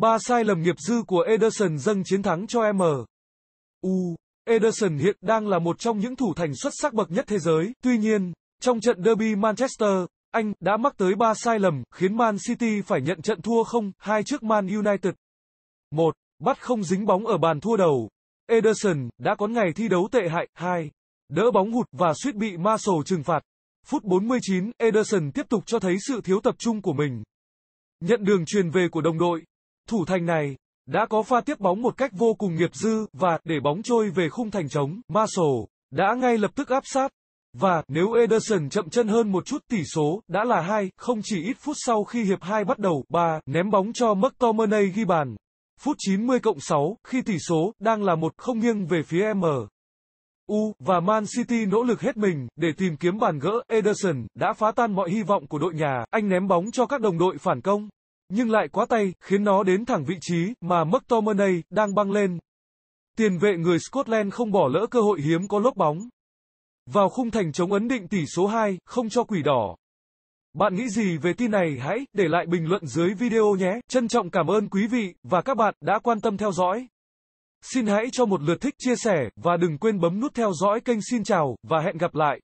Ba sai lầm nghiệp dư của Ederson dâng chiến thắng cho M. U. Ederson hiện đang là một trong những thủ thành xuất sắc bậc nhất thế giới. Tuy nhiên, trong trận derby Manchester, anh đã mắc tới 3 sai lầm, khiến Man City phải nhận trận thua 0-2 trước Man United. 1. Bắt không dính bóng ở bàn thua đầu. Ederson đã có ngày thi đấu tệ hại. 2. Đỡ bóng hụt và suýt bị Marshall trừng phạt. Phút 49, Ederson tiếp tục cho thấy sự thiếu tập trung của mình. Nhận đường truyền về của đồng đội, thủ thành này đã có pha tiếp bóng một cách vô cùng nghiệp dư và để bóng trôi về khung thành trống, Marshall đã ngay lập tức áp sát. Và nếu Ederson chậm chân hơn một chút tỷ số đã là 2, không chỉ ít phút sau khi hiệp 2 bắt đầu, 3 ném bóng cho McTominay ghi bàn. Phút 90 cộng 6, khi tỷ số đang là một không nghiêng về phía M. U và Man City nỗ lực hết mình để tìm kiếm bàn gỡ. Ederson đã phá tan mọi hy vọng của đội nhà. Anh ném bóng cho các đồng đội phản công, nhưng lại quá tay, khiến nó đến thẳng vị trí mà McTominay đang băng lên. Tiền vệ người Scotland không bỏ lỡ cơ hội hiếm có lốp bóng. Vào khung thành chống ấn định tỷ số 2, không cho quỷ đỏ. Bạn nghĩ gì về tin này hãy để lại bình luận dưới video nhé. Trân trọng cảm ơn quý vị và các bạn đã quan tâm theo dõi. Xin hãy cho một lượt thích chia sẻ và đừng quên bấm nút theo dõi kênh xin chào và hẹn gặp lại.